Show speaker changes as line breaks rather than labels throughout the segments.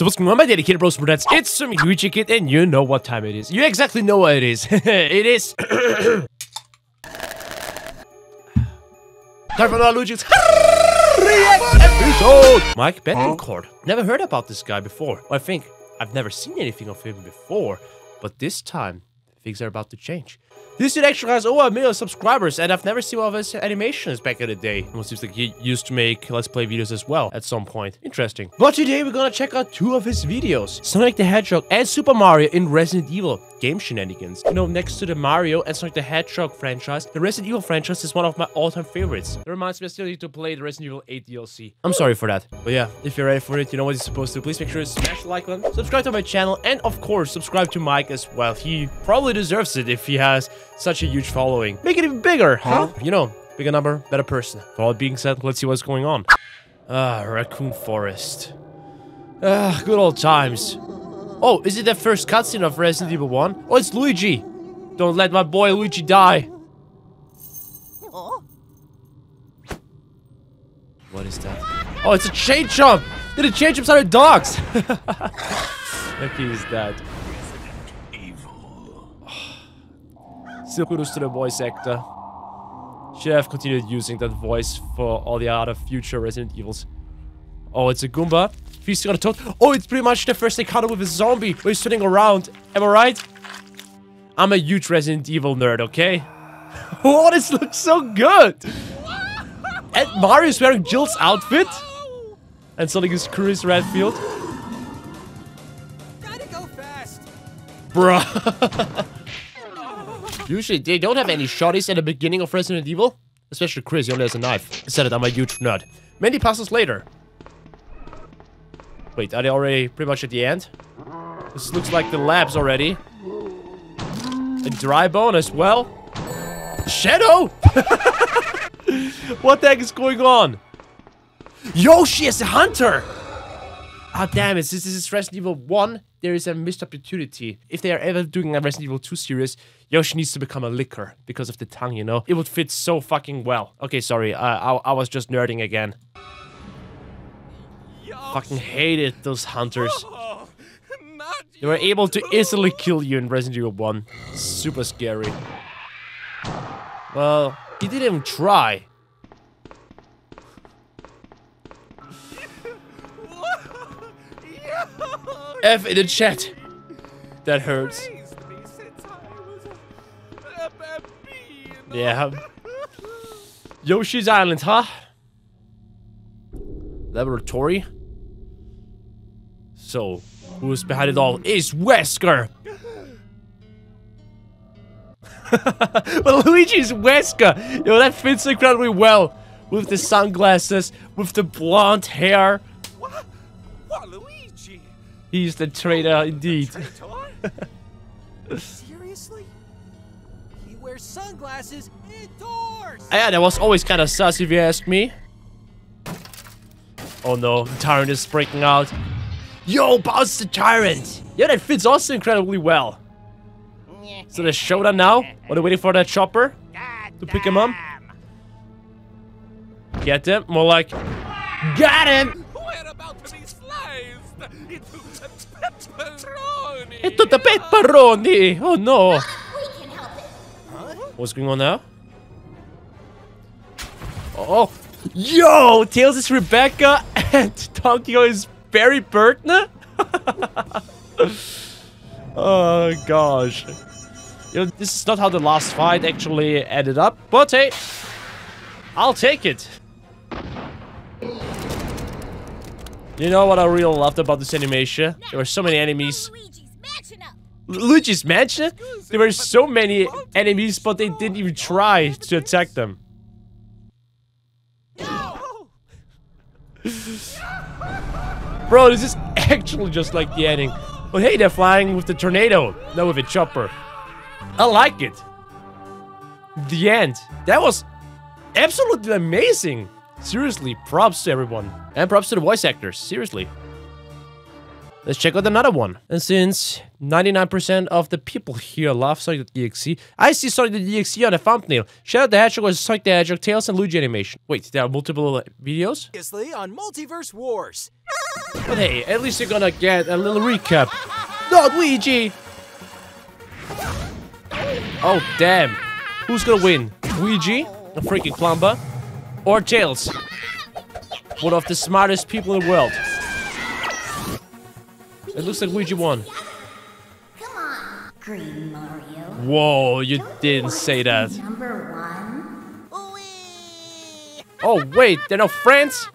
So what's going on, my dedicated bros and brunettes? It's some Luigikid, and you know what time it is. You exactly know what it is. it is... time for another Luigi's episode! Mike Bettencourt. Never heard about this guy before. Well, I think I've never seen anything of him before. But this time, things are about to change. This dude actually has over a million subscribers, and I've never seen one of his animations back in the day. It seems like he used to make Let's Play videos as well at some point. Interesting. But today we're gonna check out two of his videos. Sonic the Hedgehog and Super Mario in Resident Evil game shenanigans. You know, next to the Mario and Sonic the Hedgehog franchise, the Resident Evil franchise is one of my all-time favorites. It reminds me I still need to play the Resident Evil 8 DLC. I'm sorry for that. But yeah, if you're ready for it, you know what you're supposed to. Please make sure to smash the like button, subscribe to my channel, and of course, subscribe to Mike as well. He probably deserves it if he has such a huge following. Make it even bigger, huh? You know, bigger number, better person. With all that being said, let's see what's going on. Ah, Raccoon Forest. Ah, good old times. Oh, is it the first cutscene of Resident Evil 1? Oh, it's Luigi! Don't let my boy Luigi die! What is that? Oh, it's a chain jump! Did it change upside of dogs? okay, he's dead. Still kudos to the voice actor. Should have continued using that voice for all the other future Resident Evils. Oh, it's a Goomba. Feasting on a toad. Oh, it's pretty much the first encounter with a zombie where he's turning around. Am I right? I'm a huge Resident Evil nerd, okay? oh, this looks so good! and Mario's wearing Jill's outfit. And Sonic is Chris Redfield.
Gotta go fast.
Bruh. Usually, they don't have any shotties at the beginning of Resident Evil. Especially Chris, he only has a knife. I said it, I'm a huge nerd. Many puzzles later. Wait, are they already pretty much at the end? This looks like the labs already. A dry bone as well. Shadow! what the heck is going on? Yoshi is a hunter! Ah, damn it. Since this is Resident Evil 1, there is a missed opportunity. If they are ever doing a Resident Evil 2 series, Yoshi needs to become a licker because of the tongue, you know? It would fit so fucking well. Okay, sorry. Uh, I, I was just nerding again. Fucking hated those hunters.
Oh,
They were able to easily kill you in Resident Evil 1. Super scary. Well, he didn't even try. F in the chat. That hurts. Yeah. Yoshi's Island, huh? Laboratory? So, who's behind it all is Wesker! well, Luigi's Wesker! Yo, that fits incredibly well. With the sunglasses, with the blonde hair.
What? What, Luigi?
He's the traitor indeed.
Traitor? Seriously? He wears sunglasses indoors.
Yeah, that was always kind of sus if you ask me. Oh no, the Tyrant is breaking out. Yo, boss the Tyrant! Yeah, that fits also incredibly well. So the showdown now? While they're waiting for that chopper to pick him up? Get him? More like, got him!
We're about to be sliced into pepperoni.
Into the pepperoni! Oh no! What's going on now? Oh, yo! Tails is Rebecca and Tokyo is Barry Burton? oh gosh. You know, this is not how the last fight actually ended up, but hey, I'll take it. You know what I really loved about this animation? There were so many enemies
Luigi's
Mansion? There were so many enemies, but they didn't even try to attack them. Bro, this is actually just like the ending. But hey, they're flying with the tornado, not with a chopper. I like it. The end. That was absolutely amazing. Seriously, props to everyone. And props to the voice actors, seriously. Let's check out another one. And since 99% of the people here love Sonic.exe, I see Sonic.exe on the thumbnail. Shadow the Hedgehog was Sonic the Hedgehog, Tails, and Luigi animation. Wait, there are multiple uh, videos?
Obviously on Multiverse Wars.
But hey, at least you're gonna get a little recap. Not Luigi! Oh, damn. Who's gonna win? Luigi, a freaking plumber, or Tails? One of the smartest people in the world. It looks like Luigi won.
Come on, Green Mario.
Whoa, you didn't say that.
Number one.
Oh, wait, they're not friends?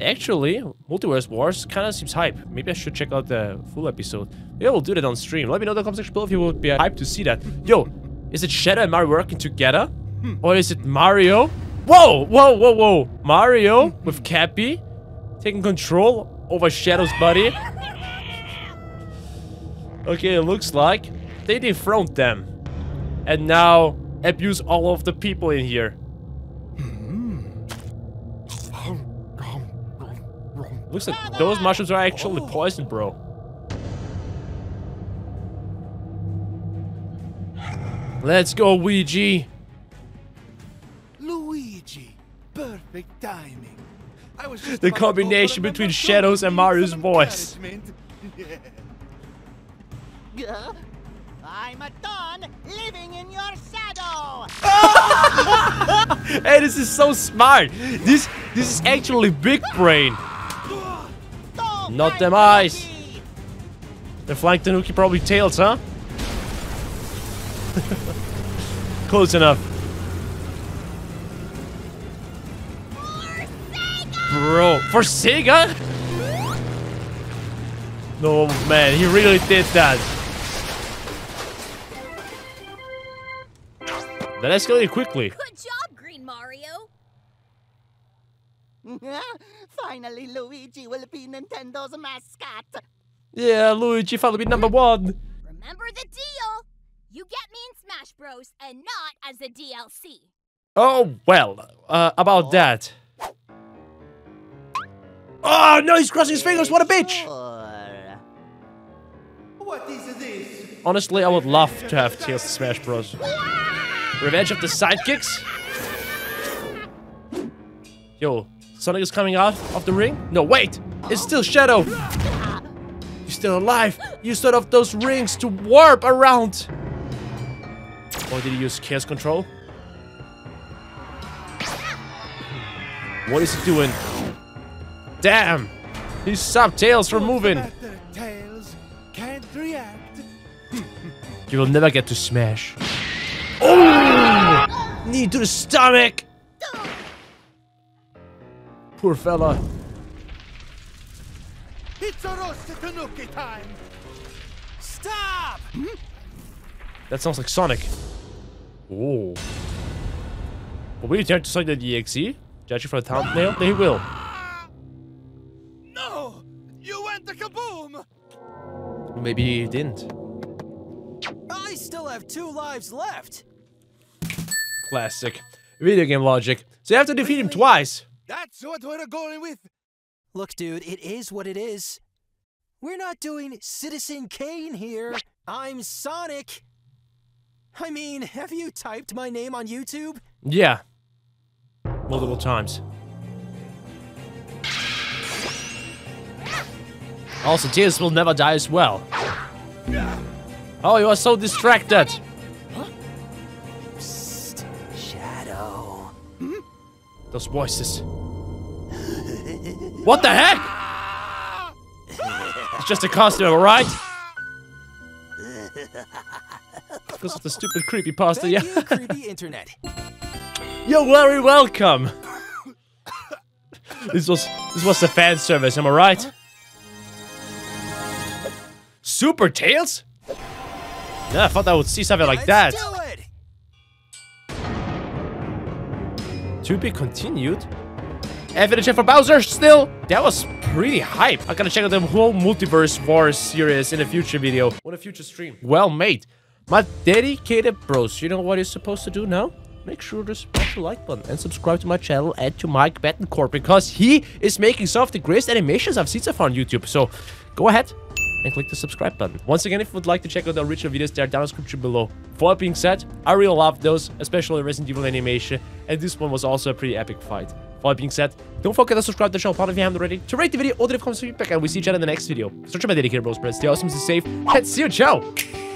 Actually, Multiverse Wars kind of seems hype. Maybe I should check out the full episode. Yeah, we'll do that on stream. Let me know in the comment section below if you would be hyped to see that. Yo, is it Shadow and Mario working together? Hmm. Or is it Mario? Whoa, whoa, whoa, whoa. Mario hmm. with Cappy taking control over Shadow's body. Okay, it looks like they dethroned them. And now abuse all of the people in here. Looks like those mushrooms are actually poison, bro. Let's go, Ouija.
Luigi. Perfect timing. I was just
The
about to
combination between Shadows and Mario's voice.
Yeah.
I'm a Don living in your shadow.
Hey, this is so smart. This this is actually big brain.
Don't
Not
mind
them eyes. The flying Tanuki probably tails, huh? Close enough. For Sega? No, man, he really did that. That escalated quickly.
Good job, Green Mario.
Finally, Luigi will be Nintendo's mascot.
Yeah, Luigi finally be number one.
Remember the deal. You get me in Smash Bros. and not as a DLC.
Oh, well, uh, about that. Oh, no, he's crossing his fingers. What a bitch.
What is this?
Honestly, I would love to have Tails to Smash Bros. Revenge of the Sidekicks? Yo, Sonic is coming out of the ring? No, wait! It's still Shadow! You're still alive! You set off those rings to warp around! Or did he use Chaos Control? What is he doing? Damn! He stopped Tails from moving!
Tails can't react.
You will never get to smash. Oh! Knee to the stomach! Poor fella.
It's a roast tanuki time.
Stop!
That sounds like Sonic. Oh. Will we return to Sonic.exe? Judging from the thumbnail, they will. Maybe he didn't.
I still have two lives left.
Classic. Video game logic. So you have to defeat him twice.
That's what we're going with.
Look, dude, it is what it is. We're not doing Citizen Kane here. I'm Sonic. I mean, have you typed my name on YouTube?
Yeah. Multiple times. Also, tears will never die as well. Oh, you are so distracted.
Psst, Shadow.
Those voices. What the heck? It's just a costume, alright? Because of the stupid creepy pasta,
Thank
yeah.
you, creepy internet.
You're very welcome. this was this was the fan service, am I right? Super Tails? Yeah, I thought I would see something like that.
Let's do.
To be continued. Evidence for Bowser still. That was pretty hype. I gotta check out the whole Multiverse Wars series in a future video. On a future stream. Well made. My dedicated bros, you know what you're supposed to do now? make sure to smash the like button and subscribe to my channel and to Mike Bettencourt because he is making some of the greatest animations I've seen so far on YouTube. So go ahead and click the subscribe button. Once again, if you would like to check out the original videos, they are down in the description below. For that being said, I really love those, especially Resident Evil animation, and this one was also a pretty epic fight. For that being said, don't forget to subscribe to the channel if you haven't already, to rate the video or leave comments feedback, and we'll see each other in the next video. Search my dedicated bros, stay awesome, stay safe, and see you, ciao!